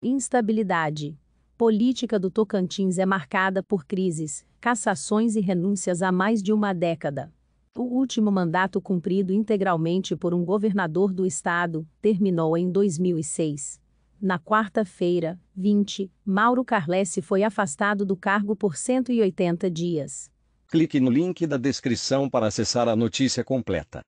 Instabilidade. Política do Tocantins é marcada por crises, cassações e renúncias há mais de uma década. O último mandato cumprido integralmente por um governador do estado terminou em 2006. Na quarta-feira, 20, Mauro Carlesse foi afastado do cargo por 180 dias. Clique no link da descrição para acessar a notícia completa.